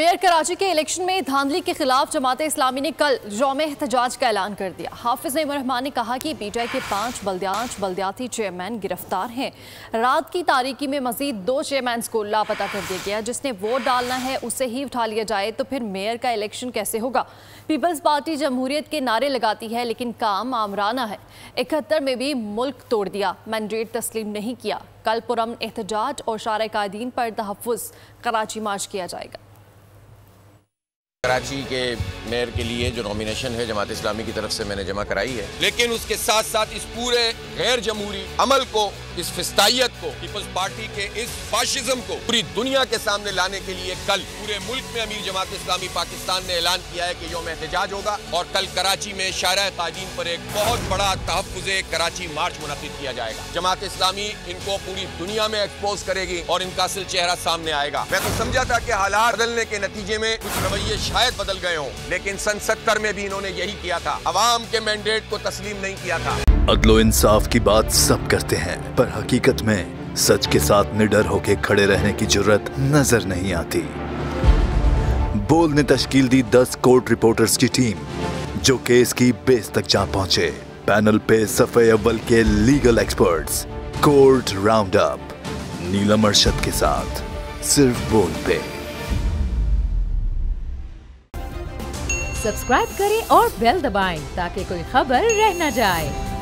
Mayor Karachi के election में धांधली के खिलाफ जमात इस्लामी ने कल योम एहतजाज का ऐलान कर दिया। हाफिज नईम रहमान ने कहा कि पीटीआई के पाँच बल्दियात बल्दियाती चेयरमैन गिरफ़्तार हैं। रात की तारीकी में मजीद दो चेयरमैन को लापता कर दिया गया। जिसने वोट डालना है, उसे ही उठा लिया जाए तो फिर मेयर का इलेक्शन कैसे होगा? पीपल्स पार्टी जमहूरियत के नारे लगाती है, लेकिन काम आमराना है। इकहत्तर में भी मुल्क तोड़ दिया। मैंडेट तस्लीम नहीं किया। कल पुरम एहतजाज और शार कायदीन पर तहफ़ कराची मार्च किया जाएगा। कराची के मेयर के लिए जो नॉमिनेशन है जमात इस्लामी की तरफ़ से मैंने जमा कराई है। लेकिन उसके साथ साथ इस पूरे गैर जमहूरी अमल को इस फिस्ताइत को, पीपल्स पार्टी के इस फाशिज्म को पूरी दुनिया के सामने लाने के लिए कल पूरे मुल्क में अमीर जमात इस्लामी पाकिस्तान ने ऐलान किया है कि योम एहतजाज होगा और कल कराची में शारा कायदीन पर एक बहुत बड़ा तहफ़ कराची मार्च मुनद किया जाएगा। जमात इस्लामी इनको पूरी दुनिया में एक्सपोज करेगी और इनका असल चेहरा सामने आएगा। मैं तो समझा था कि हालात बदलने के नतीजे में कुछ रवैये शायद बदल गए हों, लेकिन सन सत्तर में भी इन्होंने यही किया था। अवाम के मैंडेट को तस्लीम नहीं किया था। अदलो इंसाफ की बात सब करते हैं पर हकीकत में सच के साथ निडर होकर खड़े रहने की ज़रूरत नज़र नहीं आती। बोल ने तश्कील दी दस कोर्ट रिपोर्टर्स की टीम, जो केस की बेस तक जा पहुँचे। पैनल पे सफे अव्वल के legal experts, court round up Neelam Arshad के साथ, सिर्फ़ बोल पे। सब्सक्राइब करें और बेल दबाएँ, ताकि कोई खबर रह न जाए।